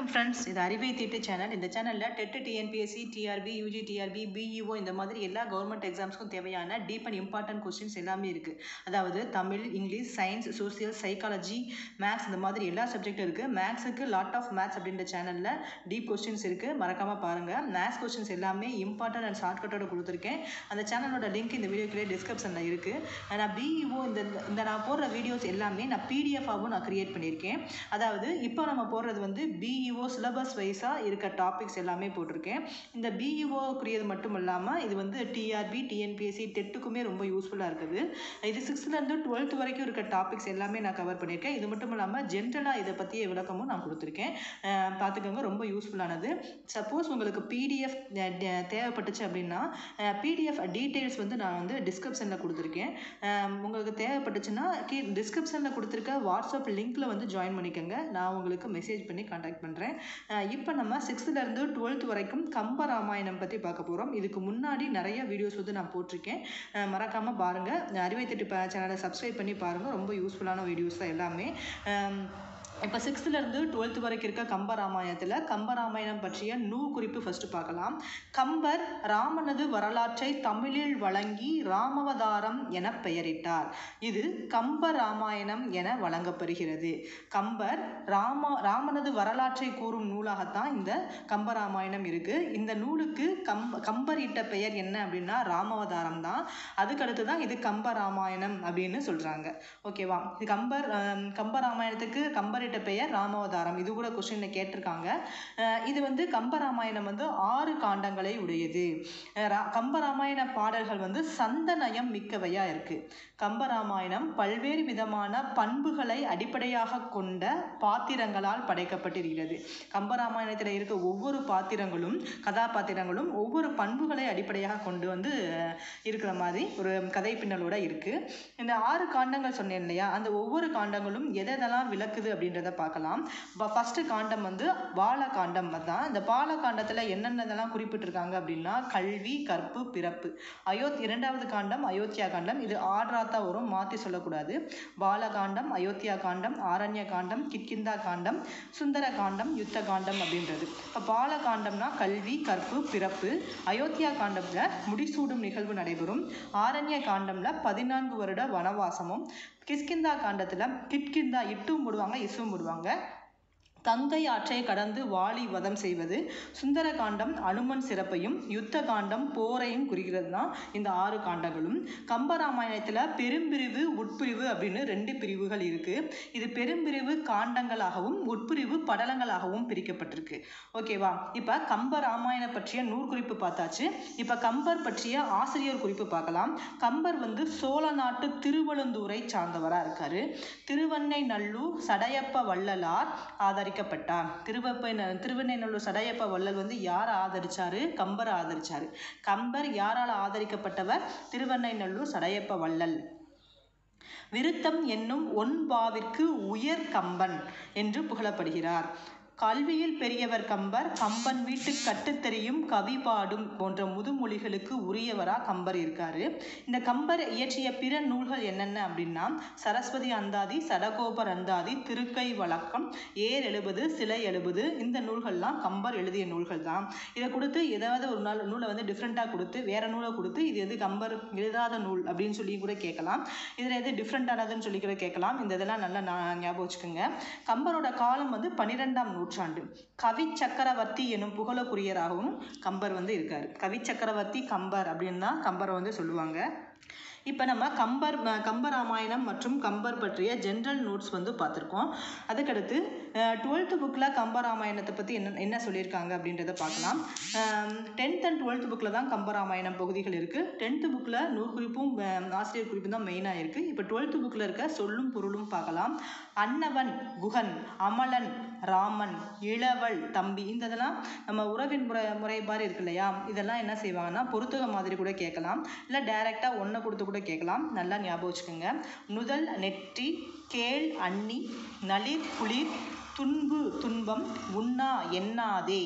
வணக்கம் ஃப்ரெண்ட்ஸ் இது அறிவை தீட்டு சேனல் இந்த சேனலில் TET TNPSC TRB UG TRB BEO இந்த மாதிரி எல்லா கவர்மெண்ட் எக்ஸாம்ஸ்க்கும் தேவையான டீப் அண்ட் இம்பார்ட்டன்ட் கொஸ்டின்ஸ் எல்லாமே இருக்குது அதாவது Tamil English science social psychology maths இந்த மாதிரி எல்லா சப்ஜெக்டும் இருக்குது மேக்ஸுக்கு லாட் ஆஃப் மேத்ஸ் அப்படின்ற சேனலில் டீப் கொஸ்டின்ஸ் இருக்குது மறக்காமல் பாருங்கள் மேத்ஸ் கொஸ்டின்ஸ் எல்லாமே இம்பார்ட்டன்ட் அண்ட் ஷார்ட்கட்டோட கொடுத்துருக்கேன். அந்த சேனலோட லிங்க் இந்த வீடியோக்குள்ளே டிஸ்கிரிப்ஷனில் இருக்குது நான் பிஇஓ இந்த இந்த நான் போடுற வீடியோஸ் எல்லாமே நான் பிடிஎஃபாகவும் நான் க்ரியேட் பண்ணியிருக்கேன். அதாவது இப்போ நம்ம போடுறது வந்து பிஇ பிஇஓ சிலபஸ் வைஸாக இருக்க டாபிக்ஸ் எல்லாமே போட்டிருக்கேன். இந்த பிஇஓக்குரியது மட்டும் இல்லாமல் இது வந்து டிஆர்பி டிஎன்பிஎஸ்சி டெட்டுக்குமே ரொம்ப யூஸ்ஃபுல்லாக இருக்குது. இது சிக்ஸ்த்துலேருந்து டுவெல்த் வரைக்கும் இருக்க டாபிக்ஸ் எல்லாமே நான் கவர் பண்ணியிருக்கேன். இது மட்டும் இல்லாமல் ஜென்ரலாக இதை பற்றிய விளக்கமும் நான் கொடுத்துருக்கேன். பார்த்துக்கோங்க ரொம்ப யூஸ்ஃபுல்லானது சப்போஸ் உங்களுக்கு பிடிஎஃப் தேவைப்பட்டுச்சு அப்படின்னா பிடிஎஃப் டீட்டெயில்ஸ் வந்து நான் வந்து டிஸ்கிரிப்ஷனில் கொடுத்துருக்கேன். உங்களுக்கு தேவைப்பட்டுச்சுன்னா கீ டிஸ்கிரிப்ஷனில் கொடுத்துருக்க வாட்ஸ்அப் லிங்க்கில் வந்து ஜாயின் பண்ணிக்கோங்க. நான் உங்களுக்கு மெசேஜ் பண்ணி காண்டாக்ட் பண்ணுறேன் இப்போ நம்ம சிக்ஸ்த்துலேருந்து டுவெல்த் வரைக்கும் கம்ப ராமாயணம் பற்றி பார்க்க போகிறோம் இதுக்கு முன்னாடி நிறைய வீடியோஸ் வந்து நான் போட்டிருக்கேன். மறக்காமல் பாருங்கள் அறிவை திட்டு சேனலை சப்ஸ்கிரைப் பண்ணி பாருங்கள் ரொம்ப யூஸ்ஃபுல்லான வீடியோஸ் தான் எல்லாமே. இப்போ சிக்ஸ்த்துலேருந்து டுவெல்த் வரைக்கும் இருக்க கம்ப ராமாயணத்தில் கம்ப ராமாயணம் பற்றிய நூல் குறிப்பு ஃபஸ்ட்டு பார்க்கலாம். கம்பர் ராமனது வரலாற்றை தமிழில் வழங்கி ராமவதாரம் என பெயரிட்டார். இது கம்ப ராமாயணம் என வழங்கப்படுகிறது. கம்பர் ராம ராமனது வரலாற்றை கூறும் நூலாகத்தான் இந்த கம்ப ராமாயணம் இருக்குது இந்த நூலுக்கு கம்ப கம்பர் இட்ட பெயர் என்ன அப்படின்னா ராமவதாரம் தான். அதுக்கடுத்து தான் இது கம்ப ராமாயணம் அப்படின்னு சொல்கிறாங்க ஓகேவா? இது கம்பர் கம்ப ராமாயணத்துக்கு கம்பர் இட்ட பெயர் ராமவதாரம். இது கூட கொஸ்டினில் கேட்டிருக்காங்க. இது வந்து கம்பராமாயணம் வந்து ஆறு காண்டங்களை உடையது. ரா- கம்பராமாயண பாடல்கள் வந்து சந்தநயம் மிக்கவையாக இருக்குது கம்பராமாயணம் பல்வேறு விதமான பண்புகளை அடிப்படையாக கொண்ட பாத்திரங்களால் படைக்கப்பட்டிருக்கிறது. கம்பராமாயணத்தில் இருக்க ஒவ்வொரு பாத்திரங்களும் கதாபாத்திரங்களும் ஒவ்வொரு பண்புகளை அடிப்படையாக கொண்டு வந்து இருக்கிற மாதிரி ஒரு கதை பின்னலோட இருக்குது இந்த ஆறு காண்டங்கள் சொன்னேன் இல்லையா? அந்த ஒவ்வொரு காண்டங்களும் எதெல்லாம் விளக்குது அப்படின்றது பார்க்கலாம். ஃபஸ்ட்டு காண்டம் வந்து பாலகாண்டம் தான் இந்த பாலகாண்டத்தில் என்னென்னதெல்லாம் குறிப்பிட்டிருக்காங்க அப்படின்னா கல்வி கற்பு பிறப்பு. அயோத் இரண்டாவது காண்டம் அயோத்தியா காண்டம். இது ஆட்ராத்தா வரும் மாற்றி சொல்லக்கூடாது. பாலகாண்டம் அயோத்தியா காண்டம் ஆரண்ய காண்டம் கிட்கிந்தா காண்டம் சுந்தர காண்டம் யுத்த காண்டம் அப்படின்றது. இப்போ பாலகாண்டம்னா கல்வி கற்பு பிறப்பு. அயோத்தியா காண்டம்ல முடிசூடும் நிகழ்வு நடைபெறும். ஆரண்ய காண்டம்ல பதினான்கு வருட வனவாசமும் கிஷ்கிந்தா காண்டத்தில் கிட்கிந்தா இட்டும் போடுவாங்க இசும் போடுவாங்க. கங்கை ஆற்றை கடந்து வாலி வதம் செய்வது சுந்தர காண்டம் அனுமன் சிறப்பையும் யுத்த காண்டம் போரையும் குறிக்கிறது தான் இந்த ஆறு காண்டங்களும். கம்பராமாயணத்தில் பெரும்பிரிவு உட்பிரிவு அப்படின்னு ரெண்டு பிரிவுகள் இருக்கு. இது பெரும்பிரிவு காண்டங்களாகவும் உட்பிரிவு படலங்களாகவும் பிரிக்கப்பட்டிருக்கு. ஓகேவா இப்போ கம்ப ராமாயணம் பற்றிய நூற்குறிப்பு பார்த்தாச்சு. இப்போ கம்பர் பற்றிய ஆசிரியர் குறிப்பு பார்க்கலாம். கம்பர் வந்து சோழ நாட்டு திருவழுந்தூரை சார்ந்தவராக இருக்காரு. திருவண்ணை நல்லூர் சடையப்ப வள்ளலார் ஆதரிக்கப்பட்டார் திருவப்பை திருவெண்ணைநல்லூர் சடையப்ப வள்ளல் வந்து யாரை ஆதரிச்சாரு? கம்பர் ஆதரிச்சாரு. கம்பர் யாரால் ஆதரிக்கப்பட்டவர்? திருவெண்ணைநல்லூர் சடையப்ப வள்ளல். விருத்தம் என்னும் ஒன்பாவிற்கு உயர் கம்பன் என்று புகழப்படுகிறார். கல்வியில் பெரியவர் கம்பர் கம்பன் வீட்டு கட்டுத்தெறியும் கவி பாடும் போன்ற முதுமொழிகளுக்கு உரியவரா கம்பர் இருக்காரு. இந்த கம்பர் இயற்றிய பிற நூல்கள் என்னென்ன அப்படின்னா சரஸ்வதி அந்தாதி சடகோபர் அந்தாதி திருக்கை வழக்கம் ஏர் எழுபது சிலை எழுபது இந்த நூல்கள்லாம் கம்பர் எழுதிய நூல்கள் தான் இதை கொடுத்து ஏதாவது ஒரு நாள் நூலை வந்து டிஃப்ரெண்ட்டாக கொடுத்து வேற நூலை கொடுத்து இது எது கம்பர் எழுதாத நூல் அப்படின்னு சொல்லி கூட கேட்கலாம். இதில் எது டிஃப்ரெண்ட்டானதுன்னு சொல்லி கூட கேட்கலாம். இந்த இதெல்லாம் நல்லா நான் ஞாபகம் வச்சுக்கோங்க. கம்பரோட காலம் வந்து பன்னிரெண்டாம் நூற்றாண்டு. கவி சக்கரவர்த்தி எனும் புகழுக்குரியராகவும் கம்பர் வந்து இருக்கார். கவி சக்கரவர்த்தி கம்பர் அப்படின்னு தான் கம்பரை வந்து சொல்லுவாங்க. இப்போ நம்ம கம்பர் கம்பராமாயணம் மற்றும் கம்பர் பற்றிய ஜென்ரல் நோட்ஸ் வந்து பார்த்துருக்கோம். அதுக்கடுத்து டுவெல்த்து புக்கில் கம்பராமாயணத்தை பற்றி என்ன என்ன சொல்லியிருக்காங்க அப்படின்றத பார்க்கலாம். டென்த் அண்ட் டுவெல்த் புக்கில் தான் கம்பராமாயணம் பகுதிகள் இருக்குது டென்த்து புக்கில் நூற்குறிப்பும் ஆசிரியர் குறிப்பும் தான் மெயினாக இருக்குது இப்போ டுவெல்த்து புக்கில் இருக்க சொல்லும் பொருளும் பார்க்கலாம். அன்னவன் குகன் அமலன் ராமன் இளவல் தம்பி இந்த இதெல்லாம் நம்ம உறவின் முறை முறைப்பாடு இருக்கு இல்லையா? இதெல்லாம் என்ன செய்வாங்கன்னா பொருத்தக மாதிரி கூட கேட்கலாம். இல்லை டைரெக்டாக ஒன்றை கொடுத்து கூட கேட்கலாம். நல்லா ஞாபகம் வச்சுக்கோங்க. முதல் நெற்றி கேள் அன்னி நளிர் குளிர் துன்பு துன்பம் உண்ணா எண்ணாதே.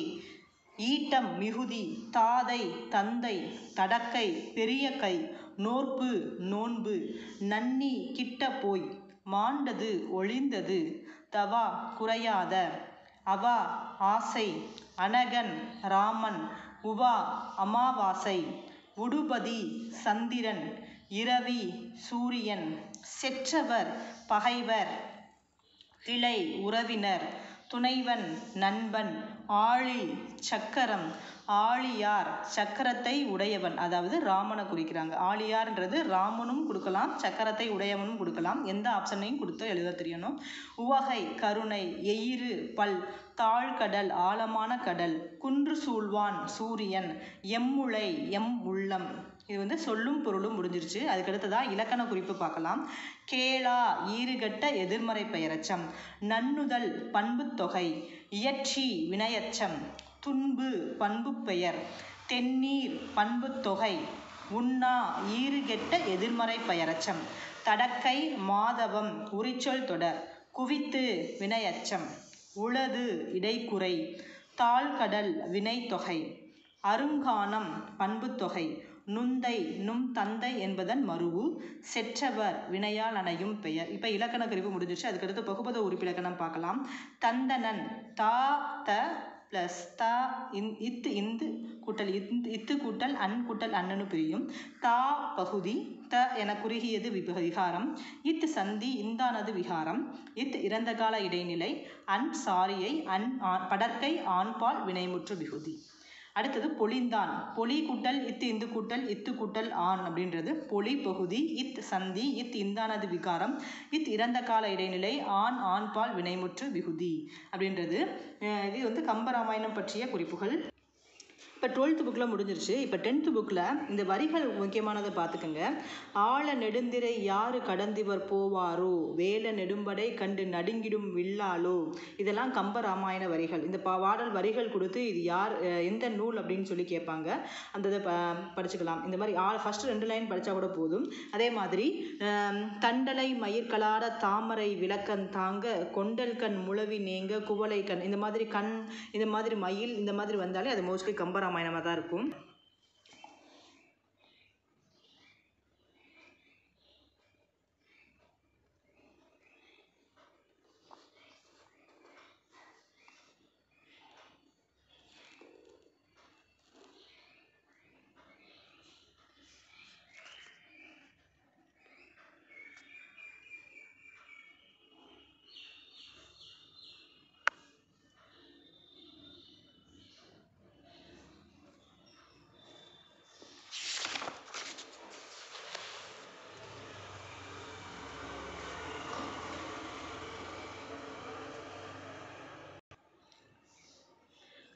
ஈட்டம் மிகுதி தாதை தந்தை தடக்கை பெரிய கை நோற்பு நோன்பு நன்னி கிட்ட போய் மாண்டது ஒளிந்தது தவா குறையாத. அவா ஆசை அனகன் ராமன் உவா அமாவாசை உடுபதி சந்திரன் இரவி சூரியன் செற்றவர் பகைவர் கிளை உறவினர் துணைவன் நண்பன் ஆழி சக்கரம் ஆழியார் சக்கரத்தை உடையவன். அதாவது ராமனை குறிக்கிறாங்க. ஆழியார்ன்றது ராமனும் கொடுக்கலாம் சக்கரத்தை உடையவனும் கொடுக்கலாம். எந்த ஆப்ஷனையும் கொடுத்து எழுத தெரியணும். உவகை கருணை எயிறு பல் தாழ்கடல் ஆழமான கடல் குன்று சூழ்வான் சூரியன் எம்முளை எம் உள்ளம். இது வந்து சொல்லும் பொருளும் முடிஞ்சிருச்சு. அதுக்கடுத்ததாக இலக்கண குறிப்பு பார்க்கலாம். கேளா ஈறுகட்ட எதிர்மறை பெயரச்சம். நன்னுதல் பண்புத்தொகை இயற்றி வினையச்சம். துன்பு பண்பு பெயர். தென்னீர் பண்புத் தொகை. உண்ணா ஈறுகெட்ட எதிர்மறை பெயரச்சம். தடக்கை மாதவம் உரிச்சொல் தொடர். குவித்து வினையச்சம். உளது இடைக்குறை. தாழ்கடல் வினைத்தொகை அருங்கானம் பண்புத்தொகை நுந்தை நும் தந்தை என்பதன் மருவு. செற்றவர் வினையால் அணையும் பெயர். இப்போ இலக்கண பிரிவு முடிஞ்சிருச்சு. அதுக்கடுத்து பகுபத உறுப்பிலக்கணம் பார்க்கலாம். தந்தனன் தா த ப்ளஸ் தா இந் இத்து இந்து கூட்டல் இந்து இத்து கூட்டல் அன் கூட்டல் அன்னனு பிரியும். தா பகுதி த என குறுகியது விகாரம். இத் சந்தி இந்தானது விகாரம். இத் இறந்த கால இடைநிலை அன் சாரியை அன் படற்கை ஆண்பால் வினைமுற்று விகுதி. அடுத்தது பொலிந்தான். பொலி கூட்டல் இத் இந்து கூட்டல் இத்து கூட்டல் ஆண் அப்படின்றது. பொலி பகுதி இத் சந்தி இத் இந்தானது விகாரம் இத் இறந்த கால இடைநிலை ஆண் ஆண்பால் வினைமுற்று விகுதி அப்படின்றது. இது வந்து கம்பராமாயணம் பற்றிய குறிப்புகள். இப்போ டுவெல்த்து புக்கில் முடிஞ்சிருச்சு. இப்போ டென்த்து புக்கில் இந்த வரிகள் முக்கியமானதை பார்த்துக்கோங்க. ஆழ நெடுந்திரை யாரு கடந்திவர் போவாரோ? வேல நெடும்படை கண்டு நடுங்கிடும் வில்லாலோ இதெல்லாம் கம்ப ராமாயண வரிகள். இந்த பா பாடல் வரிகள் கொடுத்து இது யார் எந்த நூல் அப்படின்னு சொல்லி கேட்பாங்க. அந்த இதை ப படிச்சுக்கலாம். இந்த மாதிரி ஆ ஃபஸ்ட்டு ரெண்டு லைன் படித்தா கூட போதும். அதே மாதிரி தண்டலை மயிர்களாட தாமரை விளக்கன் தாங்க கொண்டல் கண் முழவி நீங்க குவளை கண் இந்த மாதிரி கண் இந்த மாதிரி மயில் இந்த மாதிரி வந்தாலே அது மோஸ்ட்லி ராமாயணமாக தான் இருக்கும்.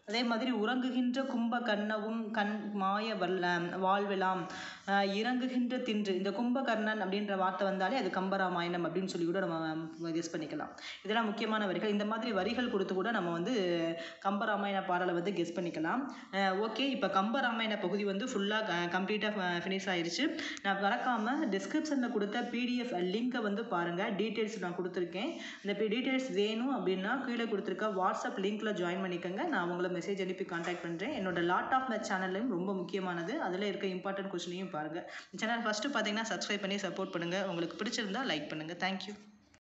அதே மாதிரி உறங்குகின்ற கும்ப கண்ணவும் கண் மாய வல்ல வாழ்வெலாம் இறங்குகின்ற தின்று. இந்த கும்பகர்ணன் அப்படின்ற வார்த்தை வந்தாலே அது கம்பராமாயணம் அப்படின்னு சொல்லி கூட நம்ம கெஸ் பண்ணிக்கலாம். இதெல்லாம் முக்கியமான வரிகள். இந்த மாதிரி வரிகள் கொடுத்து கூட நம்ம வந்து கம்பராமாயண பாடலை வந்து கெஸ் பண்ணிக்கலாம். ஓகே. இப்போ கம்பராமாயண பகுதி வந்து ஃபுல்லாக கம்ப்ளீட்டாக ஃபினிஷ் ஆயிடுச்சு நான் மறக்காமல் டிஸ்கிரிப்ஷனில் கொடுத்த பிடிஎஃப் லிங்கை வந்து பாருங்கள் டீட்டெயில்ஸ் நான் கொடுத்துருக்கேன். இந்த டீட்டெயில்ஸ் வேணும் அப்படின்னா கீழே கொடுத்துருக்க வாட்ஸ்அப் லிங்க்கில் ஜாயின் பண்ணிக்கோங்க. நான் உங்களை மெசேஜ் அனுப்பி காண்டாக்ட் பண்ணுறேன் என்னோட லாட் ஆஃப் மேத் சேனல்லையும் ரொம்ப முக்கியமானது. அதில் இருக்க இம்பார்ட்டன்ட் கொஸ்டினையும் பாருங்கள் சேனல் ஃபஸ்ட்டு பார்த்தீங்கன்னா சப்ஸ்கிரைப் பண்ணி சப்போர்ட் பண்ணுங்கள் உங்களுக்கு பிடிச்சிருந்தா லைக் பண்ணுங்கள் தேங்க்யூ